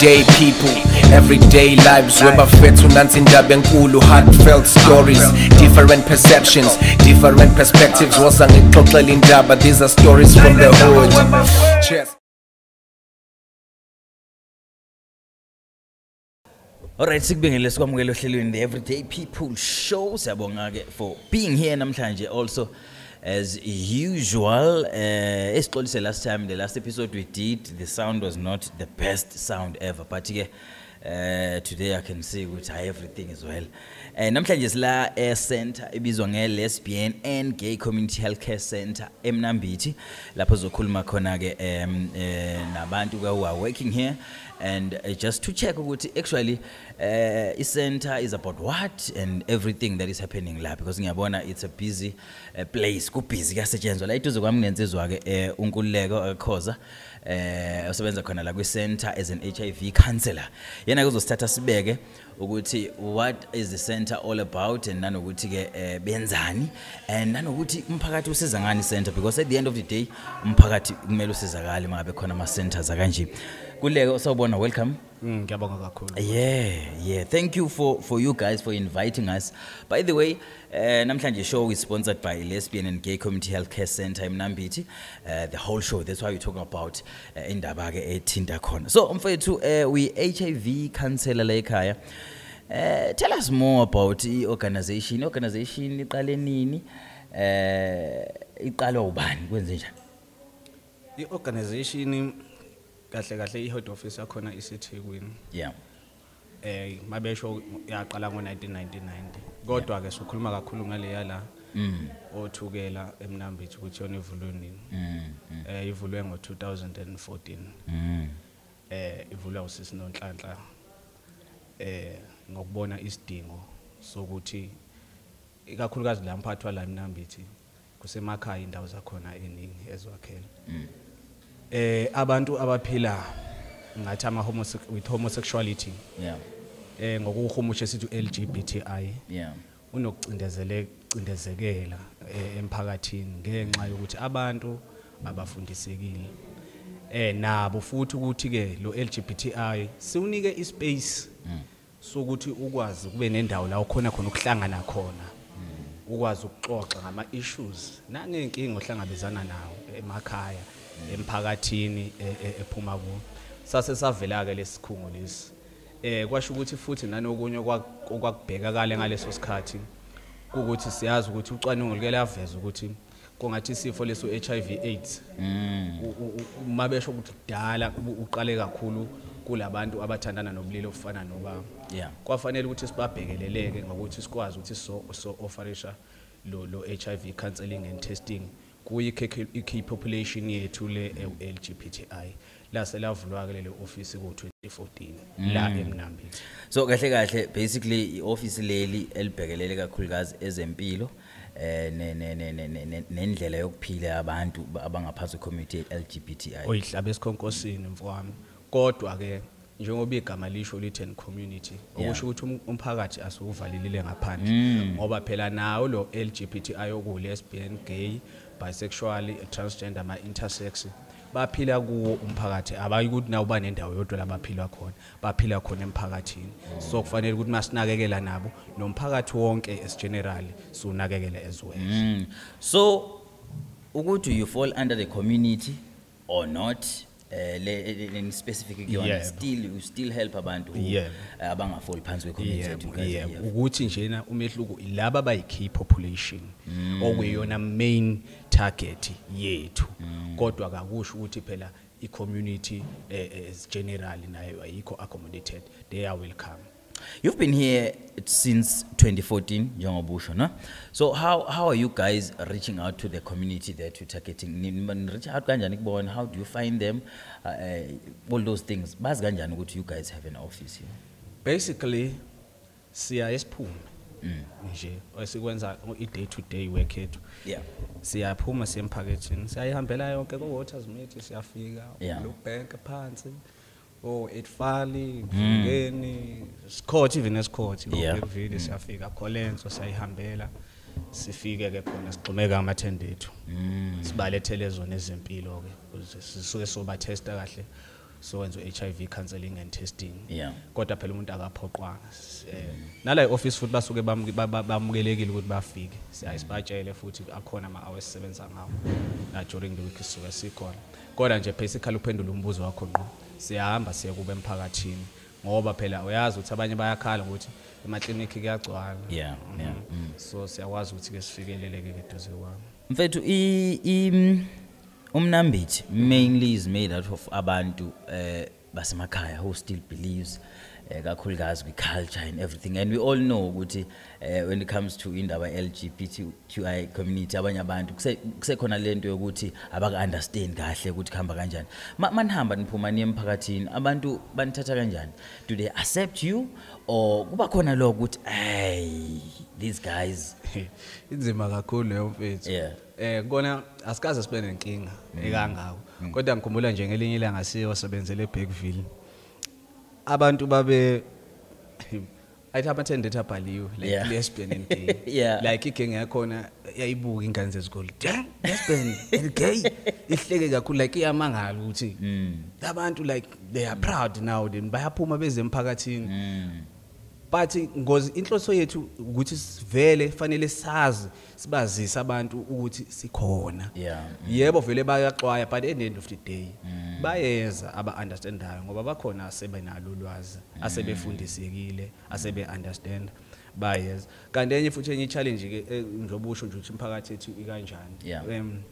everyday people everyday lives. Webafethu nansi indaba enkulu heartfelt stories different perceptions different perspectives. Wosa ngixoxela indaba these are stories from the hood. Cheers. Alright sikubengele sikwamukele ohlelweni the everyday people show siyabonga ke for being here namhlanje also as usual uh esixolise last time the last episode we did the sound was not the best sound ever. But uh today i can see hi everything is well. Eh namhlanje sila e center ebizwa nge lesbian and gay community healthcare center emnambithi lapho zokhuluma khona ke em eh, nabantu who are working here. And uh, just to check ukuthi actually uh, i-center is about what and everything that is happening la because ngiyabona it's a busy uh, place kubhizi kuyasetshenzwa. La iduze kwami nensizwa-ke um unkululeko akhoza eh osebenza khona la kwi-center as an HIV counselor. Yena kuzosithatha sibeke ukuthi what is the center all about and nanokuthi ke eh, benzani and nanokuthi umphakathi usiza ngani center because at the end of the day umphakathi kumele usizakale mangabe khona ama centers akanje. Kuleke sawubona welcome. Mm, ngiyabonga kakhulu Yeah, yeah. Thank you for for you guys for inviting us. By the way, uh, namhlanje show is sponsored by Lesbian and Gay Community Healthcare Center eMnambithi. Uh, the whole show. That's why we talk about uh, indaba ke ethinta khona. So mfethu uh, we HIV counselor la ekhaya. Uh, tell us more about i-organization i-organization iqale nini? Uh, iqalwa ubani kwenze njani? i-organization kahle kahle i-head office yakhona isethekwini. Yeah. eh mabesho yaqala ngo-1999 kodwa ke sokhuluma kakhulu ngaleya la othukela emnambithi ukuthi yona ivulwe nini. Eh ivulwe ngo-2014 eh ivulwa usisi nonhlanhla eh ngokubona isidingo sokuthi ikakhulukazi la mphathwa la emnambithi kusemakhaya indawo zakhona eningi ezwakhela. Eh abantu abaphila ngathi ama with homosexuality. Yeah. eh ngokuhumusha sithi LGBTI Yeah. unokucindezele cindezekela eh, emphakathini ngenxa yokuthi abantu abafundisekile. Eh nabo futhi ukuthi ke lo LGBTI siunike ispace sokuthi ukwazi kube nendawo la ukhona khona ukuhlangana khona. Ukwazi ukuxoxa ngama issues nangenkinga ohlangabezana nawo emakhaya. Emphakathini e- e- ephuma ku sase savela ke lesikhungo lesi. Eh kwasho ukuthi futhi nanokunye okwa- okwakubheka kale ngaleso sikhathi ukuthi siyazi ukuthi ucwaningo like laveza ukuthi kungathi isifo leso HIV AIDS u- u- u- mabesho ukuthi kudala uqale kakhulu kulabantu abathandana nobulili ofana nobaba Yeah. kwafanele ukuthi sibabhekeleleke ngokuthi sikwazi ukuthi so offerisha lo lo HIV counseling and testing kuyi population yethu le LGBTI la selavulwa ke lelo office ku 2014 la eMnambithi. So kahle kahle basically ioffice leli elibhekelele kakhulukazi ezempilo eh ne- ne- ne- ne- ne- ne- nendlela yokuphila yabantu ba- abangaphansi community LGBTI. oyihlabe esikhonkosini mfowami. Kodwa ke njengoba igama lisho litten community okusho ukuthi um- umphakathi asuvalilile ngaphandle. Ngoba phela nawo lo LGBTI oku lesbian gay bisexual transgender ama intersex baphila kuwo umphakathi. Abayi ukuthi nawo banendawo yodwa labaphila khona baphila khona emphakathini. So kufanele ukuthi masinakekela nabo nomphakathi wonke as general sunakekele as well. Mm. So ukuthi you fall under the community or not eh le le- specific kuyona still you still help abantu eh, abangafall phansi kwe community have. ukuthi njena umehluko ilaba abayi key population okuyona main target yethu. Kodwa akakusho ukuthi phela i community eh, eh, as general nayo ayikho accommodated they are welcome. You've been here since 2014 njengoba usho no? So how how are you guys reaching out to the community that you're targeting? Reach out how do you find them? Uh, uh, all those things. Bazi kanjani ukuthi you guys have an office here? Basically siya esiphume nje esikwenza i day to day work yethu. Yeah. Siyaphuma siya emphakathini siyayihambela yonke ko Waters Meet siyafika Yeah. lo bank phansi o etfali mvukeni Scott even eScott Yeah. ngokuvile siyafika Kholenzo siyayihambela sifike ke khona sigxumeka amathende ethu sibalethele zona ezempilo ke ukuze sisuke soba testa kahle so wenza i-HIV counseling and testing. Yeah. kodwa phela umuntu akaphoqwanga. S- eh, nala office futhi basuke bamuke- ba- ba- bamukelekile ukuthi bafike. Siyasibatshele futhi akhona ama-hours sisebenza ngawo na during the week sisuke sikhona. Kodwa nje basically uphendula umbuzo wakho ngqo. Siyahamba siye kube emphakathini ngoba phela uyazi ukuthi abanye bayakhala ngokuthi emaklinikhi kuyagcwala. Yeah, yeah, Mm. so siyakwazi ukuthi-ke sifikeleleke eduze kwami. Mfethu i- i- umnambithi mainly is made out of abantu eh basemakhaya who still believes kakhulukazi kwi-culture and everything. And we all know ukuthi eh, when it comes to indaba LGBTQI community abanye abantu kuse- kusekhona lento yokuthi abaka-understand kahle ukuthi kuhamba kanjani. Ma- manihamba niphuma niye emphakathini abantu banithatha kanjani? Do they accept you? Or kuba khona lokho ukuthi hey these guys inzima kakhulu leyo mfethu. Yeah. eh kona asikaze sibe nenkinga ekangako. Kodwa ngikhumbula nje ngelinye ilanga siyo sebenzele eBackville abantu babe ayithi amathendeti abhaliwe like Yeah. lesbian and gay Yeah. like igenge yakhona yayibuka ingane zesikole. "Damn, lesbian and gay ihleke kakhulu. Like iyamangala ukuthi abantu like they are proud now then bayaphuma beze emphakathini. But ngozi inhloso yethu ukuthi sivele fanele sazi sibazise abantu ukuthi sikhona. Yeah. yebo vele bayaxwaya but at the end of the day bayeza aba-understandayo ngoba bakhona asebenalo ulwazi asebefundisekile asebe-understand bayeza. Kanti enye futhi enye i-challenge-ke eh, njengoba usho nje ukuthi imphakathi yethu ikanjani. Yeah. Em,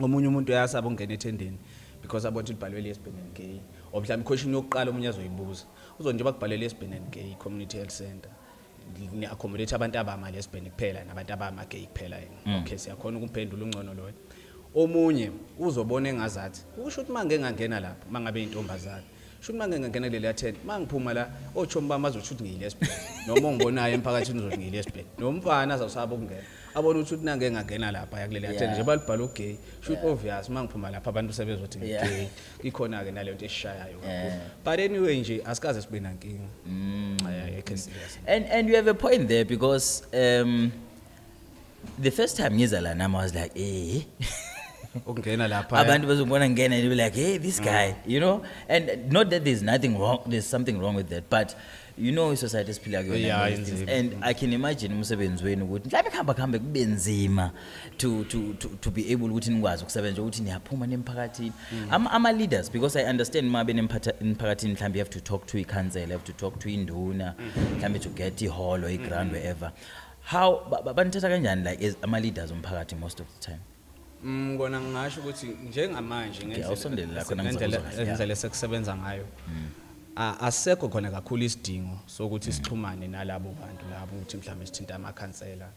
omunye umuntu uyasaba ukungena ethendeni because abona ukuthi libhalwe lesbian and gay. Or mhlawumbe iquestion yokuqala omunye azoyibuza. Uzo nje bakubhalwe lesbian and gay community health center. Ni-accommodate abantu abama-lesbian kuphela nabantu abama-gay kuphela yena. Okay siyakhona ukumphendula ungcono loyo. Omunye uzobona engazathi usho ukuthi uma ngike ngangena lapho uma ngabe yintombazane sho ukuthi uma kuleliya tent uma ngiphuma la otshomi bami bazosho ukuthi ngiyilesbian noma ongibonayo emphakathini uzothi ngiyilesbian nomfana azawusaba ukungena. Abone ukuthi uthi nange ngangena lapha tent Yeah. nje balibhala ugay. Sho obvious uma ngiphuma lapha abantu sebezothi ngigay. Ikhona-ke naleyo nto esishayayo kakhulu. But anyway nje asikaze sibe nankinga. Serious And and you have a point there because um, the first time ngiza la nami I was like, eh. ukungena lapha abantu bazobona ngena and be like hey this guy you know? And not that there's nothing wrong there's something wrong with that but you know i-society esiphila kuyona Yeah, and all these things. inzima. and i can imagine umsebenzi wenu ukuthi mhlawumbe kuhamba kuhambe kube nzima to, to, to, to be able ukuthi nikwazi ukusebenza ukuthi niyaphuma nemphakathini. Hmm. Ama- ama-leaders because i understand uma benemphakathini mhlawumbe you have to talk to i-council you have to talk to induna hmm. mhlawumbe to get iholo i-ground hmm. wherever. How ba- ba- banithatha kanjani like ama-leaders omphakathi most of the time Mm, kona ngingasho ukuthi njengamanje ngendlela- awusondele la khona ngendlela ngizokuzwa kahle, indlela esekusebenza ngayo. A- asekho khona kakhulu isidingo sokuthi sixhumane nalabo bantu labo ukuthi mhlawumbe sithinte amakhansela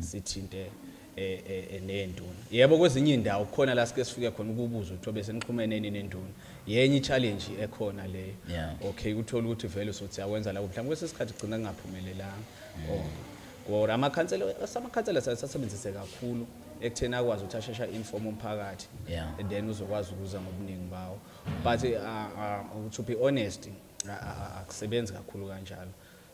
sithinte eh, eh, eh, nenduna yebo kwezinye indawo khona la sike sifike khona ukubuza ukuthi bese nixhumeneni nenduna yenye i-challenge ekhona leyo Yeah. okay uthola ukuthi vele sothi awenza lapho? Mhlawumbe kwesinye isikhathi kugcina kungaphumelelanga. Or or amakhansela amakhansela sasebenzise kakhulu. Ekutheni akwazi ukuthi ashesha inform umphakathi. Yeah. and then uzokwazi ukuza ngobuningi bawo. But uh, uh, to be honest a- a- a- akusebenzi kakhulu kanjalo.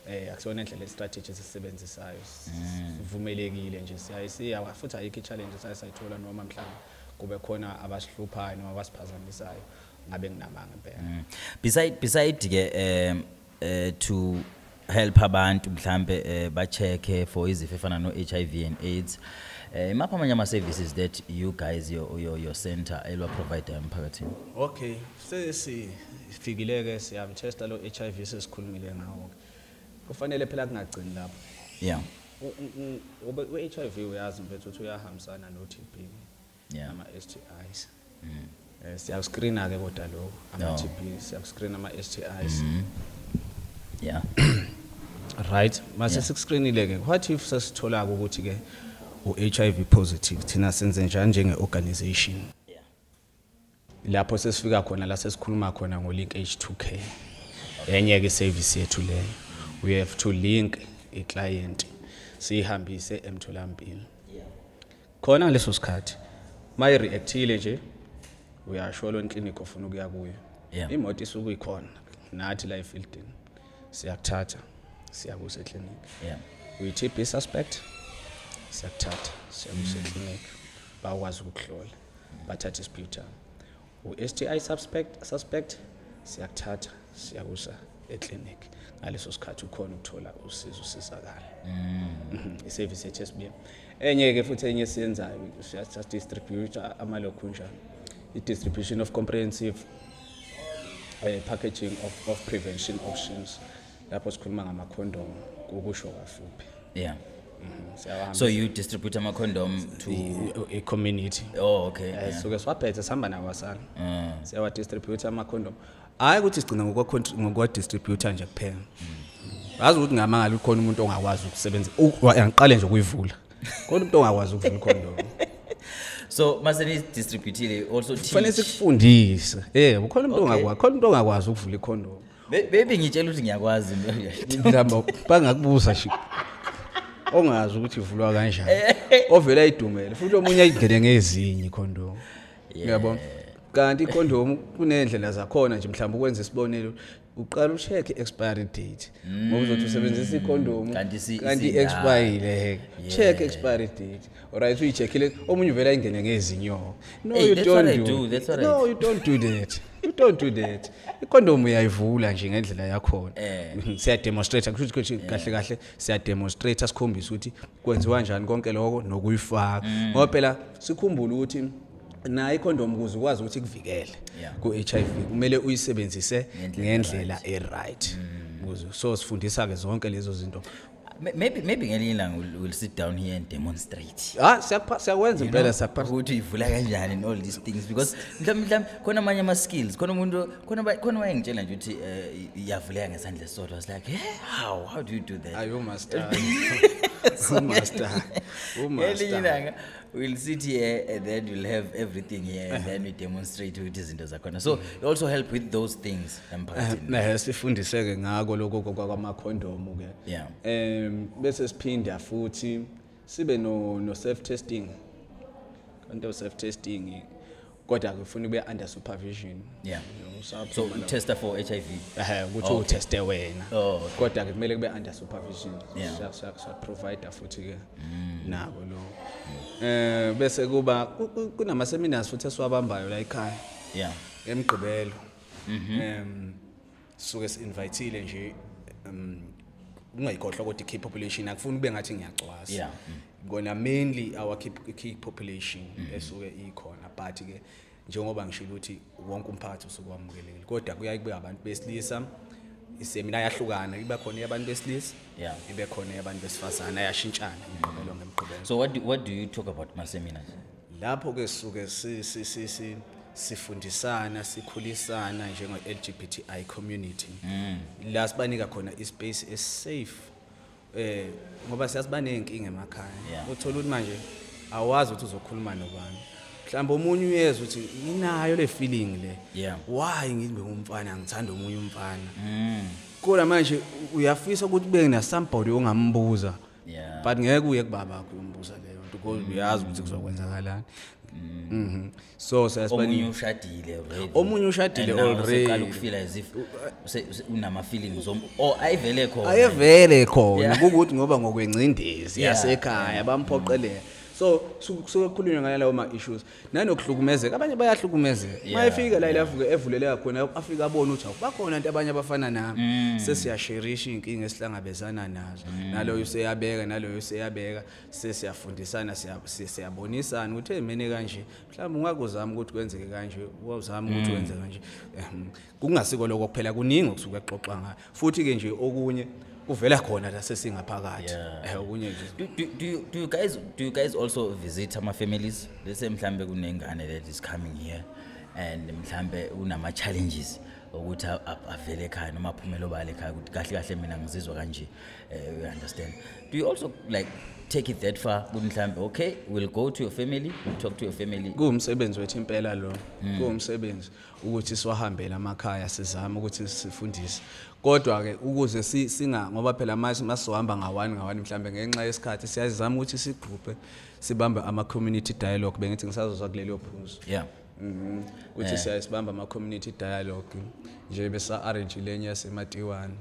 Eh akusiyona indlela yestrategy esisebenzisayo sivumelekile nje siyaye siya futhi ayikho i-challenge saye sayithola noma mhlawumbe kube khona abasihluphayo noma abasiphazamisayo ngabe nginamanga impela. Mm. beside beside ke um uh, to help abantu mhlambe um ba-check for izifo efana no-HIV and AIDS. Eh, imaphi amanye ama-services that you guys your, your, your center elwa-provide emphakathini? Okay sesifikile-ke siyamtesta lo HIV sesikhulumile ngawo kufanele phela kungagcini lapho. Yeah. u-HIV uyazi mfethu ukuthi uyahambisana no-TB Yeah. ama-STIs eh siyakuscreena ke kodwa lokho ama-TB siyakuscreena ama-STIs yeah right. Mase Yeah. sikuscreenile ke what if sesithola ukuthi ke u-HIV positive thina senze njani njenge-organization? Lapho sesifika khona la sesikhuluma khona ngo-link H2K enye ke service yethu leyo we have to link i-client siyihambise emtholampilo. Khona ngaleso sikhathi mayi-reactile nje uyasho lona clinic ofuna ukuya kuyo. Imoto isuke ikhona nathi la efieldini siyakuthatha. Siyakusa eclinic yeah. uyi-TB suspect siyakuthatha siyakusa eclinic bakwazi ukukuhlola bathatha isputum u-STI suspect suspect siyakuthatha siyakusa eclinic. Ngaleso sikhathi ukhona ukuthola usizo usizakala Mhm, isevisi yethu yesibili enye-ke futhi enye esiyenzayo siyadistribute amalokhunjani i-distribution of comprehensive uh, packaging of, of prevention options lapho sikhuluma ngamakhondom ukusho kafuphi yeah. Mhm, so you distribute ama-condom to i- i-community. Oh okay. Eh, yeah. suke siwaphethe sihamba nawasana Mm. siyawadistributha amakhondom hhayi ukuthi sigcina ngokwa- ngokuwadistributha nje kuphela. Yazi ukuthi ngamangala ukhona umuntu ongakwazi ukusebenza angiqale nje ukuyivula. Khona umuntu ongakwazi ukuvula ikhondom so mase nidistributile also kufanele teach. sikufundise. Eh ukhona umuntu ongakwazi khona umuntu ongakwazi ukuvula ikhondom Be- maybe ngitshela ukuthi ngiyakwazi mhlawumbe bangakubuza shi ongazi ukuthi ivulwa kanjani. Ovela ayidumele futhi omunye ayingene ngezinye ikhondom uyabona? Kanti ikhondom kunendlela zakhona nje mhlawumbe ukwenza isibonelo. Uqala ucheck expiry date. Ngoba uzothi usebenzisa ikhondom Kanti expire heke check expiry date. Alright uyicheckile omunye uvela ayingene ngezinyo. No you don't do, I no do. you don't do that. You don't do that. Ikhondom uyayivula nje ngendlela yakhona. Eh. siyademonstrate kusho ukuthi kahle kahle siyademonstrate sikhombisa ukuthi kwenziwa kanjani konke lokho nokuyifaka. Ngoba phela sikhumbule ukuthi nayo ikhondom ukuze ukwazi ukuthi kuvikele Yeah. ku-HIV kumele uyisebenzise Ngendlela ngendlela e-right. Ukuze so sifundisa ke zonke lezo zinto. Ma- maybe maybe ngelinye ilanga we'll, we'll sit down here and demonstrate. Ah siyakwenza impela siyapha ukuthi uyivula kanjani and all these things because mhlawumbe mhlawumbe khona amanye ama-skills khona umuntu khona khona wayengitshela nje ukuthi um iyavuleka ngesandla esisodwa I was like hey, how? How do you do that? Ayi umaster. Umaster. Umaster. ilanga we'll sit here and then we'll have everything here and then we demonstrate ukuthi izinto zakhona so you also help with those things emphakathini Eh sifundiseke ngako lokho kwamakhondom ke. Yeah. Em bese siphinda futhi sibe no no self testing. Kanti self testing kodwa kufuna kube under supervision. Yeah. You know, so tester for hiv eh ukuthi Okay. uteste wena. Oh. Kodwa ke kumele kube under supervision. Yeah. Mm. Siya siya siya provider futhi ke nako lo. Eh bese kuba ku- ku- kunama seminars futhi esiwabambayo la ekhaya. yeah. Emgqibelo. Em suke si-invitile nje um ungayikhohlwa kodwa i-key population akufuni ube ngathi ngiyacwasa Yeah. kona mainly our key, key population esuke ikhona but ke njengoba ngishilo ukuthi wonke umphakathi usuke wamukelekile kodwa kuyaye kube abantu besilisa. Isemina yahlukana ibe khona yabantu besilisa Yeah. ibe khona yabantu besifazane ayashintshana imigqibelo ngemgqibelo so what do, what do you talk about ma-seminars lapho ke suke si si si si sifundisana sikhulisana njengo LGBTI community. La sibanika khona ispace esafe eh ngoba siyasiba nenkinga emakhaya. Yeah. uthola ukuthi manje awazi ukuthi uzokhuluma nobani. Mhlawumbe omunye uyezwa ukuthi nginayo le feeling le. Yeah. why ngibe umfana ngithanda omunye umfana? Mm. kodwa manje uyafisa ukuthi kube na somebody ongambuza. Yeah. but ngeke uye kubaba wakho uyombuza leyo nto because uyazi ukuthi kuzokwenzakalani. Mhm. So omunye siyasibani ushadile already. Omunye ushadile And now already. useqala ukufila as if use- use- unama-feelings om- or ayivele khona. Ayevele khona Yeah. kukuthi ngoba ngokwencindezi Yeah, yasekhaya bamphoqelela so suke kusuke kukhulunywa lawo ma-issues. Nanokuhlukumezeka abanye bayahlukumezeka. Yeah, mayefika la ilavuke evuleleka khona afike abone ukuthi awu bakhona nto abanye abafana nami. Mm. sesiyasherisha iy'nkinga esihlangabezana nazo. Naloyo useyabeka naloyo useyabeka sesiyafundisana siya- si- siyabonisana ukuthi hey mene kanje mhlawumbe ungakuzama ukuthi kwenzeke kanje uzama ukuthi wenze kanje. Ehem, kungasiko lokho kuphela kuningi okusuke kuxoxwa ngayo. Futhi-ke nje okunye kuvela khona la sesingaphakathi. Eh, okunye nje. Do, you, do you guys do you guys also visit ama-families lese mhlambe kunengane that is coming here and mhlambe unama-challenges ukuthi a- a- avele ekhaya noma aphumele obala ekhaya ukuthi kahle kahle mina ngizizwa kanje. Uh, we understand? Do you also like take it that far ukuthi mhlambe okay we'll go to your family we'll talk to your family. Kuwumsebenzi wethu impela lo kuwumsebenzi ukuthi siwahambele amakhaya sizame ukuthi sifundise. Kodwa ke ukuze si- singa ngoba phela manje masizohamba ngawani ngawani mhlambe ngenxa yesikhathi siyazama ukuthi sigruphe sibambe ama community dialogue bengithi ngisazozwa kulelo phuzu. Yeah. Mhm. Ukuthi siyasibamba ama community dialogue nje besa arrange lenye yasematiwani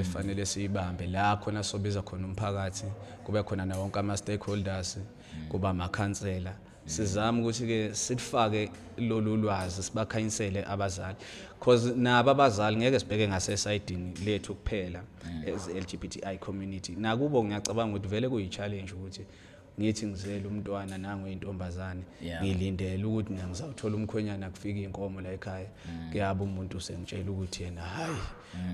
efanele siyibambe la khona sobiza khona umphakathi kube khona na wonke ama stakeholders kuba amakhansela sizama ukuthi ke sifake lolu lwazi sibakhanyisele abazali because nabo abazali ngeke sibheke ngasesayidini lethu kuphela as LGBTI community. Nakubo ngiyacabanga ukuthi vele kuyi challenge ukuthi ngithi ngizele umntwana nangu intombazane Yeah. ngilindele ukuthi mina ngizawuthola umkhwenyana kufika inkomo la ekhaya kuyaba umuntu usengitshela ukuthi yena hayi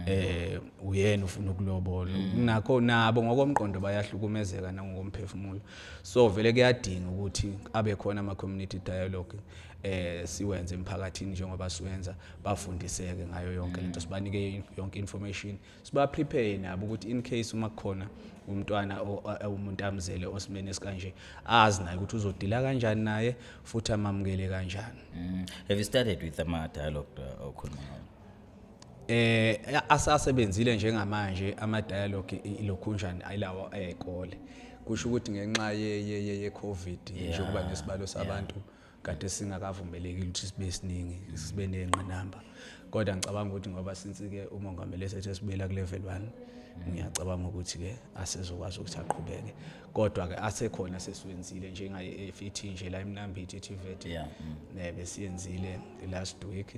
eh uyena ufuna ukulobola. Nakho nabo ngokomqondo bayahlukumezeka nangokomphefumulo. So vele kuyadinga ukuthi abe khona ama community dialogue eh siwenze emphakathini njengoba siwenza. Bafundiseke ngayo yonke lento sibanike yonke information. Siba prepare nabo ukuthi in case uma kukhona umntwana umuntu amzele osimene esikanje azi naye ukuthi uzodila kanjani naye futhi amamukele kanjani. Mm. have you started with ama-dialogue uh, okhuluma ngawo? Eh asasebenzile njengamanje ama dialogue ilokhunjani ayilawo ezikole kusho ukuthi ngenxa ye ye covid njengoba nesibalo sabantu kade singakavumeleki ukuthi sibe siningi sibe nenqinamba kodwa ngicabanga ukuthi ngoba since ke umongameli esethe sibuyela ku level 1 ngiyacabanga ukuthi ke asezokwazi ukuthi aqhubeke. Kodwa ke asekhona sesiwenzile njengaye FET nje la emnambithi eTVET Yeah, ne besiyenzile last week.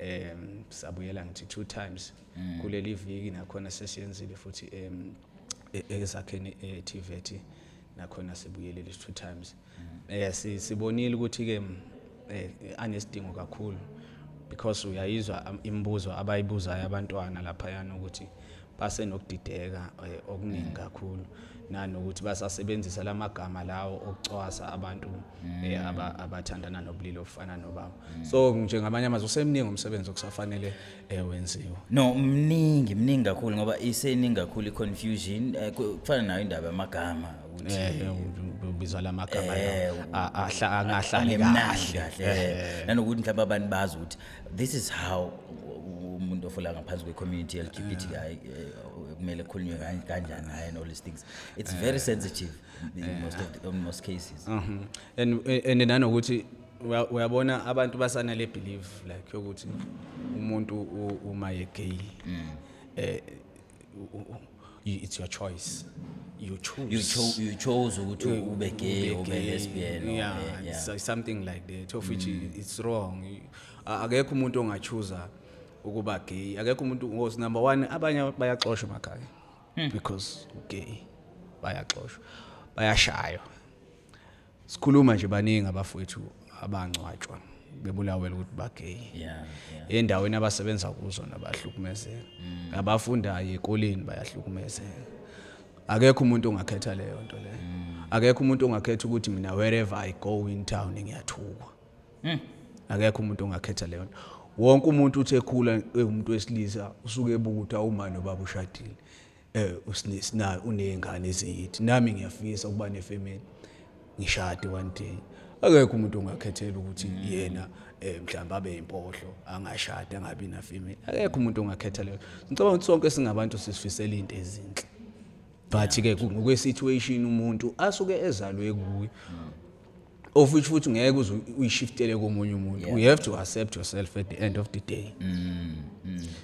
Em sabuyela ngithi two times. Kuleli viki nakhona sesiyenzile futhi e- ezakheni eTVET nakhona sibuyele lezi two times. Eh si- sibonile ukuthi ke eh anesidingo kakhulu because uyayizwa imibuzo abayibuzayo abantwana lapha yana ukuthi basenokudideka eh, okuningi kakhulu. Nanokuthi basasebenzisa lamagama lawo okucwasa abantu um abathandana nobulili obufana nobabo. So njengamanye amazwe usemningi umsebenzi okusafanele eh, wenziwe. No mningi mningi kakhulu ngoba iseningi kakhulu i-confusion eh, kufana nayo indaba yamagama la ubizwa lamagama Eh, lawo a- ahla angahlali kahle. eh. nanokuthi mhlawumbe abantu bazi ukuthi this is how umuntu ofola ngaphansi kwe-community lgbt eh, kumele khulunywe kanjani ngayo and all these things. It's very sensitive in most, of the, in most cases. Mhm. and and nanokuthi uyabona abantu basanale belief like yokuthi umuntu uma ye gay eh it's your choice. You choose. You, cho you chose ukuthi ube gay ube lesbian yeah, eh, yeah. something like that of which it's wrong. Akekho umuntu ongachuza ukuba gay. Akekho umuntu ngosi number 1 abanye bayaxoshwa emakhaya. Because gay bayaxoshwa bayashaywa. Sikhuluma nje baningi abafowethu abangcwatshwa bebulawela ukuthi bagay yeah yeah. Endaweni abasebenza kuzo nabahlukumezeka. Abafundayo ekoleni bayahlukumezeka. Akekho umuntu ongakhetha leyo nto leyo akekho umuntu ongakhetha ukuthi mina wherever i go in town ngiyathukwa. Akekho umuntu ongakhetha leyo nto. Wonke umuntu uthe khula umuntu wesilisa usuke ebuka ukuthi awuma nobaba ushadile eh usinisina unezingane eziyithi nami ngiyafisa ukuba nefamily ngishade one day. Akekho umuntu ongakhethela ukuthi yena eh mhlawumbe abe impohlo angashada angabi na family akekho umuntu ongakhetha leyo. Ngicabanga ukuthi sonke singabantu sisifisela into ezinhle. But ke ngokwe situation umuntu asuke ezalwe kuyo of which futhi ngeke uze uyishiftele komunye umuntu. You have to accept yourself at the end of the day.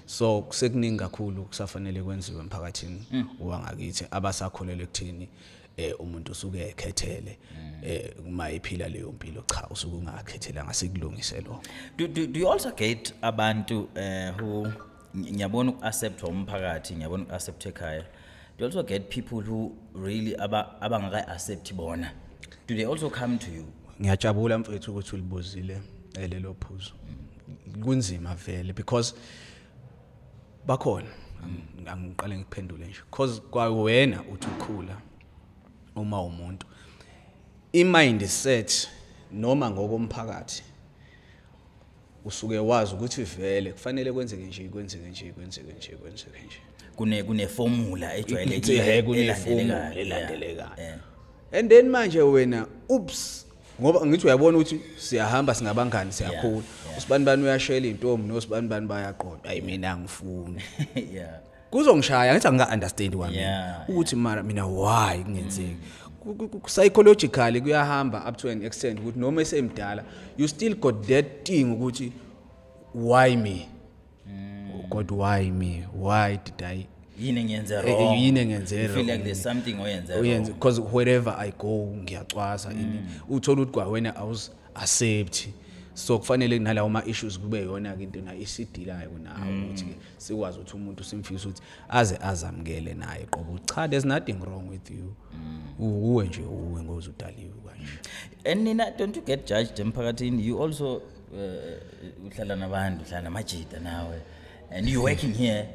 So kusekuningi kakhulu kusafanele kwenziwe emphakathini wangakithi abasakholelwa ekuthini eh umuntu usuke ekhethele eh uma ephila leyo mpilo cha usuke ungakhethelanga sikulungise lo do, you also get abantu uh, who ng- ngiyabona uku-acceptwa umphakathi ngiyabona uku-acceptwa ekhaya? Do you also get people who really aba- abangaka-accepti bona? Do they also come to you? Ngiyajabula mfethu ukuthi ulibuzile eh, lelo phuzo kunzima vele because bakhona. Ang- angiqale ngiphendule nje. Because kwawena uthi ukhula uma umuntu. I-mindset noma ngokomphakathi usuke wazi ukuthi vele kufanele kwenzeke nje kwenzeke nje kwenzeke nje kwenzeke nje kune kuneformula Ithi, ejwayelekile "He, kuneformula elandelekayo." elandelekayo Yeah, yeah. and then manje wena ups ngoba ngithi uyabona ukuthi siyahamba singabangani siyakhula. usibani bani uyashela intombi nosibani bani bayaqoqa ayi mina angifuni. Yeah. Kuzongishaya ngithi angika-understand kwami. Yeah, ukuthi mara mina why kungenzeki? Ku- ku- ku- psychologically kuyahamba up to an extent ukuthi noma esemdala you still got that thing ukuthi why me? God why me? Why did i yini engiyenze Eh, wrong? yini engiyenze You feel like wrong. there's something oyenze uyenze wrong. because wherever i go ngiyacwasa ini. Uthola ukuthi kwawena awus accept so kufanele nalawo ma issues kube yona ke into na isidilayo kunawo ukuthi ke sikwazi ukuthi umuntu simfisa ukuthi aze azamkele naye qobo. Cha there's nothing wrong with you. Uwe nje uwe ngoze udaliwe kanje. And nina don't you get judged emphakathini? You also uh, uhlala nabantu uhlala namajida nawe. And you working here?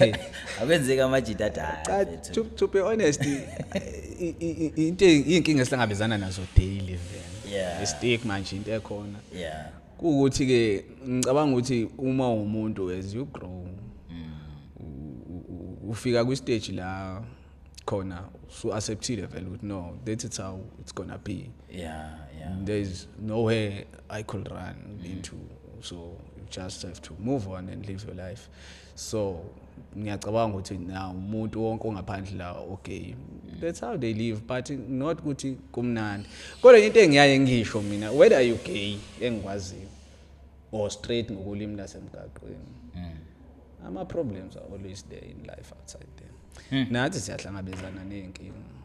Akwenzeki amajida athi cha "Hayi, mfethu." to, to be honest i- i- i- into iy'nkinga esihlangabezana nazo daily vele Yeah. istigma nje into ekhona. Yeah. Kuwukuthi ke ngicabanga ukuthi uma umuntu as you grow. U- u- ufika kwi stage la khona so acceptile vele ukuthi no that is how it's gonna be. Yeah yeah. There is nowhere i could run into. So you just have to move on and live your life. So ngiyacabanga ukuthi na umuntu wonke ongaphandle la okay that's how they live but not ukuthi kumnandi. Kodwa into engiyaye ngisho mina whether you gay engikwaziyo or straight ngokulimi lasemgaqweni ama problems are always there in life outside there nathi siyahlangabezana ney'nkinga.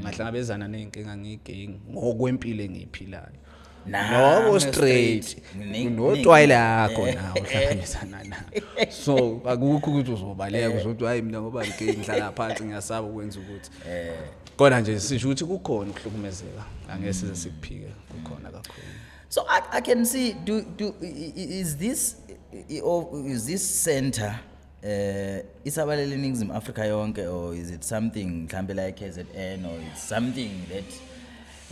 Ngahlangabezana ney'nkinga ngigay ngokwempilo engiyiphilayo. Nami nobo straight straight. Ni- notwayela yakho nawo uhlangabezana nawo so akukho ukuthi uzobaleka uzothi hayi mina ngoba ngigay ngihlala phansi ngiyasaba ukwenza ukuthi kodwa nje sisho ukuthi kukhona ukuhlukumezeka angeke size sikuphike kukhona kakhulu So I, I can see. Do do i- i- is this i- or is this center? Uh, isabalele eningizimu Africa yonke or is it something mhlambe like KZN or it's something that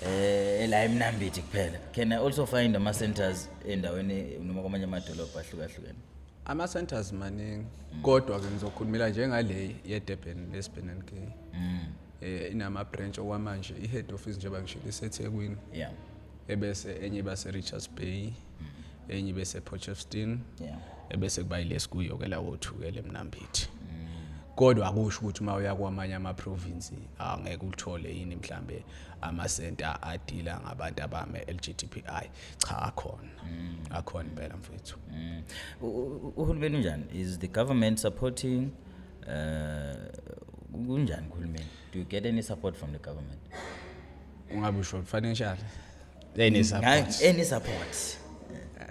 eh la emnambithi kuphela. Can i also find ama centers endaweni noma kwamanye amadolobha ahlukahlukene? Ama-centers maningi kodwa ke ngizokhulumela njengale ye-durban lesbian and gay um inama-branch okwamanje i-head office njengoba ngishilo isethekwini. Yeah. Ebese enye iba se-richards bay enye ibe se-potchefston yeah. ebese kuba yilesi kuyo-ke la wothukele emnambithi kodwa akusho ukuthi uma uya kwamanye ama-provinsi angeke ulithole yini mhlambe amasenta adila ngabantu abame-lgtbi cha akhona. Akhona impela mfethu. Mm. U- u- uhulumeni unjani? Is the government supporting uh kunjani uhulumeni? Do you get any support from the government? Ungabe usho financial any Ngayo- support any support.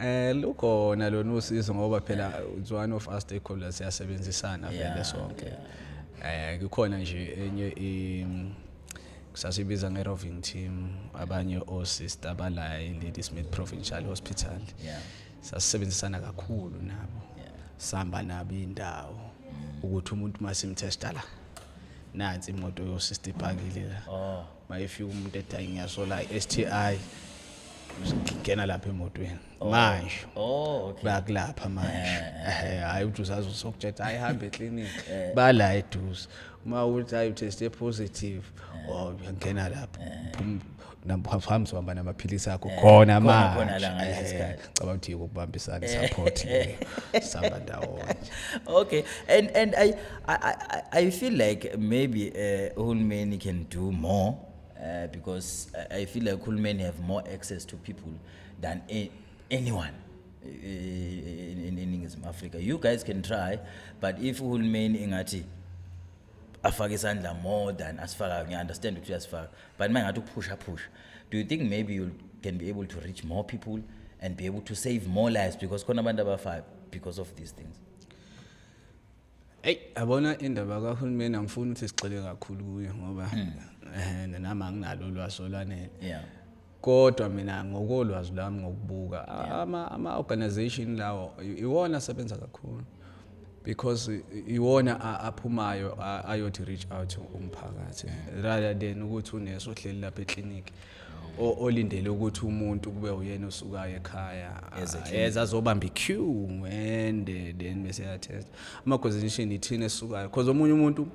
Eh lukhona lona usizo ngoba phela it's one of us stakeholders siyasebenzisana Yeah, vele sonke eh kukhona nje enye i sasibiza nge-roving team abanye o-sister abala e-lady smith provincial hospital. Yeah. Sasisebenzisana kakhulu nabo. Sihamba nabo iy'ndawo ukuthi umuntu masimthesta la nansi imoto yosister ipakile la. Oh. Mayefika umuntu ethi hayi ngiyasola i-STI ngena lapha emotweni. Manje. Oh okay. Bayakulapha manje. Ehe hayi uthi usazi usokutshela hayi hambe eclinic bala eduze. Uma uthi hayi uteste positive oh ngena lapha. Namphambili uhamba namaphilisi akho khona manje. cabanga ukuthi ukubambisana support sihamba ndawonye. Okay. And and I, I i i feel like maybe uh uhulumeni can do more uh, because I- i feel like uhulumeni have more access to people than a, anyone uh, in, in, in Africa you guys can try but if uhulumeni ingathi afake isandla more than asifakayo ngiya-understand ukuthi uyasifaka but uma ngathi ukuphusha phusha do you think maybe you can be able to reach more people and be able to save more lives? Because khona abantu abafayo because of these things. Ey yabona indaba kahulumeni angifuni ukuthi sigxile kakhulu kuyo ngoba eh nami anginalo ulwazi olwanele. Yeah. Kodwa mina ngokolwazi lami ngokubuka ama ama organization lawo i- iwona asebenza kakhulu. Because i- iwona a- aphumayo a- ayothi reach out umphakathi. Rather than ukuthi uneso ohleli lapha eclinic o- olindele ukuthi umuntu kube uyena osukayo ekhaya Eze a- eza azobamba iqueue and then bese yatest ama organization ithina esisukayo because omunye umuntu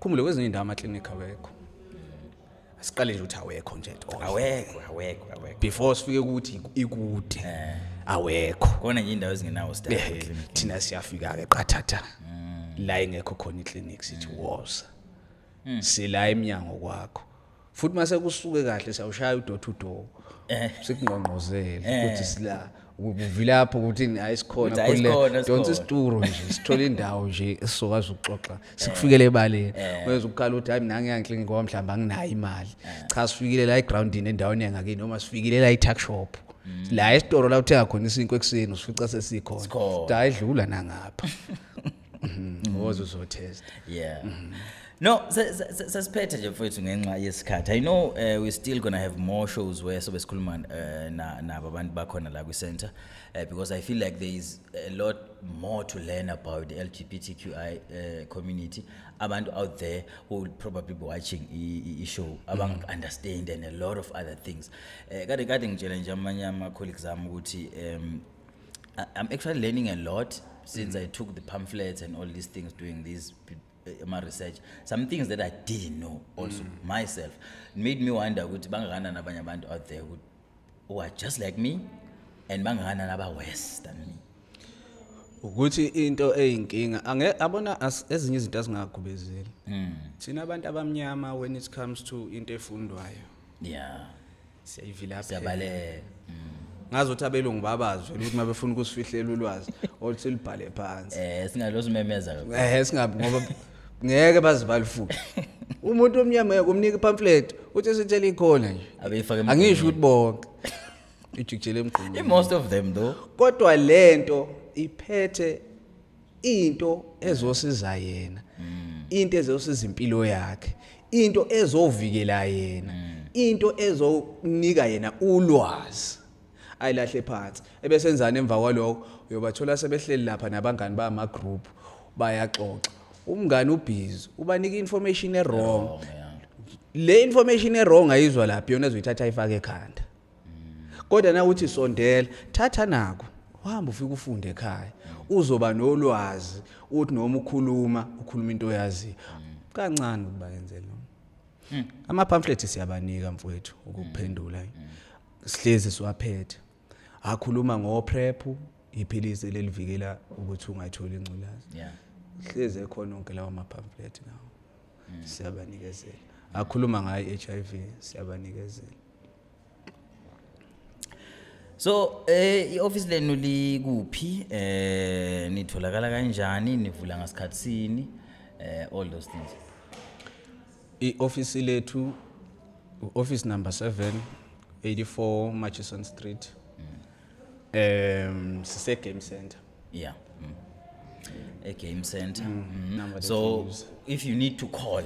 khumbule kwezinye indawo ama clinic awekho. Asiqale nje ukuthi awekho nje awekho awekho awekho. Before sifike ukuthi ikude. Awekho. Khona nje indawo ezingenawo staff Eh, thina siyafika ke qathatha la ingekho khona iclinic sithi woza sila eminyango kwakho. Futhi mase kusuke kahle siyawushaya udot to door sikungqongqozele ukuthi sila uvilapho ukuthi ayisikhona Ukuthi ayisikhona, donsa sikhona. isituro nje sithola indawo nje esizokwazi ukuxoxa. Sikufikele ebaleni. Wenza ukukhala ukuthi hayi mina ngiyangihlengi ngoba mhlawumbe anginayo imali. Cha sifikile la egroundini endaweni yangakini noma sifikile la i-tuck shop. La esitoro la uthenga khona isinkwe ekuseni usifica sesikhona. Sikhona. Da ayidlula nangapha. Mhm, woze uzotesta yeah. No sa- sa- sa- sasiphethe nje mfowethu ngenxa yesikhathi. I know uh, we're still gonna have more shows where sobe sikhuluma uh, na- nabo abantu bakhona la kwi-center uh, because i feel like there is a lot more to learn about the lgbtqi uh, community. Abantu out there who will probably be watching i- i- i-show abang-understand and a lot of other things. Um kade kade ngitshela nje amanye ama-colleagues ami ukuthi um I- I'm actually learning a lot since I took the pamphlets and all these things doing this uh, my research. Some things that I didn't know also myself made me wonder ukuthi bangakana nabanye abantu out there who, who are just like me and bangakana naba worse than me. ukuthi into eyinkinga ange abona as- ezinye izinto azingagubezeli thina abantu abamnyama when it comes to into efundwayo Yeah. siyayivilaphela Siyabale. Ngazothi abelungu babazwe ukuthi mabefuna ukusifihlela ulwazi oluthi libhale phansi. Eh singalozi memeza kakhulu. eh singabi ngoba ngeke bazibale futhi umuntu omnyama yeke umnika ipamphlet uthi sithele ikhona nje. Abeyifaka angisho ukuthi bonke. Ijikijele emgqonyeni Eh, Most of them though. kodwa lento iphethe into ezosiza yena. Into ezosiza impilo yakhe. Into ezovikela yena. Into ezonika yena ulwazi. Ayilahle phansi. Ebesenzana emva kwalokho uyobathola sebehleli lapha nabangani bama group bayaxoxa. Umngani ubhizi ubanika information errong le information errong ayizwa lapha yona ezoyithatha ayifake ekhanda. Kodwa na uthi sondela thatha nako uhamba ufike ufunde ekhaya. Uzoba nolwazi uthi noma ukhuluma ukhuluma into oyaziyo. Kancane ukuba yenze lo ama pamphlets siyabanika mfowethu ukuphendula. Sihlezi siwaphethe. Akhuluma ngo prep iphilisi lelivikela ukuthi ungayitholi ingculazi Yeah. hleze khona onke lawo ma-pamphlet nawo. Siyabanikezela. Akhuluma ngayo i-HIV siyabanikezela. So eh ioffice lenu likuphi? Eh nitholakala kanjani? Nivula ngasikhathi sini? Eh all those things. i-ofisi lethu office number 7 84 Murchison Street. Um sise game center Yeah. Mm. A game center. Mm. Mm. So if you need to call,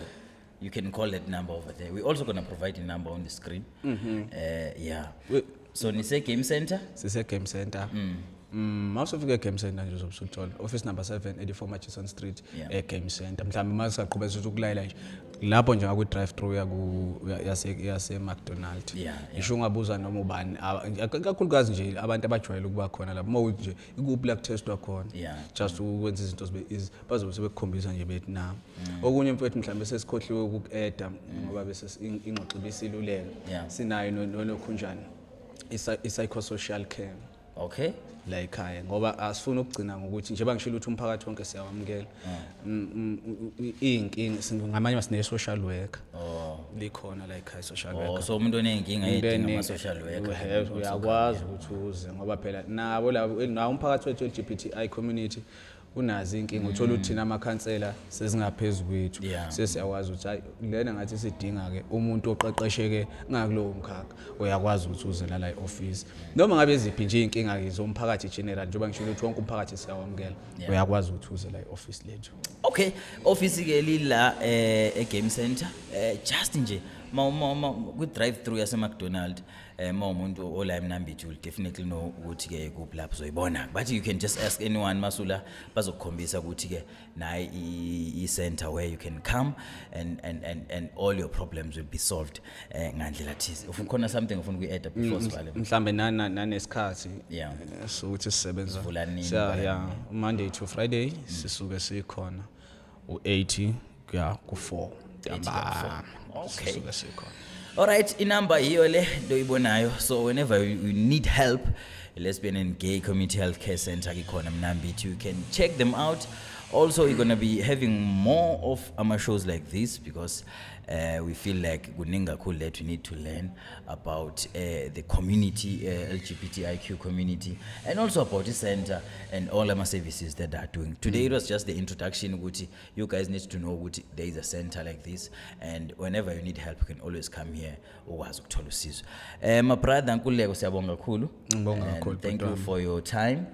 you can call that number over there. We're also gonna provide a number on the screen. Mm-hmm. Uh, yeah. We- So ni say game center. sise game center Mm, mawusofika e-game center nje uzobe usuthola office number 7 84 Murchison Street Yeah. e-game center mhlawumbe uma singaqhubeka sithi ukulayela nje lapho nje ngakwi drive through yaku yase yase McDonald. Yeah, yeah. ngisho ungabuza noma ubani. Aba- kakhulukazi nje abantu abajwayele ukuba khona lapho. Uma nje ikuphi la kutestwa khona Yeah. just ukwenza izinto zibe easy bazobe sebekukhombisa nje bethi na okunye mfethu mhlawumbe sesikhohliwe ukuku-eda ngoba bese si- in- ingxoxo ibisiluleka. Yeah. sinayo no- nonokhunjani i-psychosocial care Okay. la ekhaya ngoba asifuni ukugcina ngokuthi njengoba ngishilo ukuthi umphakathi wonke siyawamukela Mm, mm, mm, iy'nkinga ngamanye masine-social worker Oh. likhona la ekhaya i-social Oh, worker so umuntu onenkinga Into yedinga eningi, ama social worker. uyakwazi ukuthi uze ngoba phela nabo labo nawo umphakathi wethu LGBTI community unazo inkinga uthola ukuthi thina amakhansela sesingaphezulu kwethu Yeah. sesiyakwazi ukuthi hayi lena ngathi sidinga-ke umuntu oqeqesheke ngakulowo mkhakha uyakwazi ukuthi uze lala e-ofisi noma ngabe ziphi nje iy'nkinga-ke zomphakathi general njengoba ngisho ukuthi wonke umphakathi siyawamukela Yeah. uyakwazi ukuthi uze la e-ofisi lethu Okay, office ke lila eh e game center. Eh just nje ma ma ma ku drive through yase McDonald eh ma umuntu ola emnambithi will definitely know ukuthi ke kuphi lapho zoyibona. But you can just ask anyone masula bazokukhombisa ukuthi ke nayi i, i center where you can come and and and and all your problems will be solved eh ngandlela thize. Ufuna khona something ufuna kuyi-add before sivale. mhlambe nana- nanesikhathi Yeah. eh, sokuthi sisebenza Sivula nini, Siya- vala ya monday to friday sisuke sikhona u-80 kuya ku-4 ntambama Okay. sisuke sikhona Alright, inamba hiyo le ndoyibonayo. So whenever you, need help, lesbian and gay community health care center kikhona mnambithi you can check them out Also, we're gonna be having more of our shows like this because uh, we feel like Guninga that we need to learn about uh, the community, uh, LGBTIQ community, and also about the center and all our services that they are doing. Today it was just the introduction. Guti, you guys need to know Guti, there is a center like this, and whenever you need help, you can always come here. ukwazi ukuthola usizo um my brother nkululeko siyabonga kakhulu And thank you for your time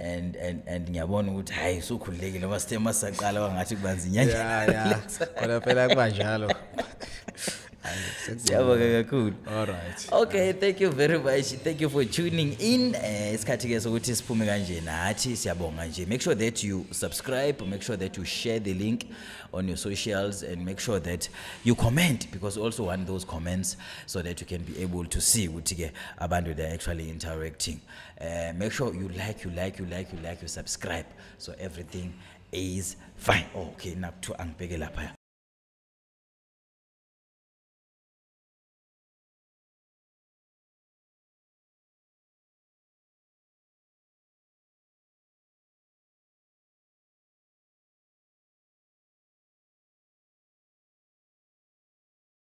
and and and ngiyabona ukuthi hayi sukhululekile ngoba sithe masisaqala wangathi kubanzi ya inyanya khona phela kuba njalo siyabonga kakhulu Alright. okay thank you very much. Thank you for tuning in. Eh isikhathi ke sokuthi siphume kanje nathi siyabonga nje. Make sure that you subscribe make sure that you share the link on your socials and make sure that you comment because we also want those comments so that you can be able to see ukuthi ke abantu they are actually interacting. Uh, make sure you like you like you like you like you subscribe. So everything is fine. Okay nakuthiwa angibheke lapha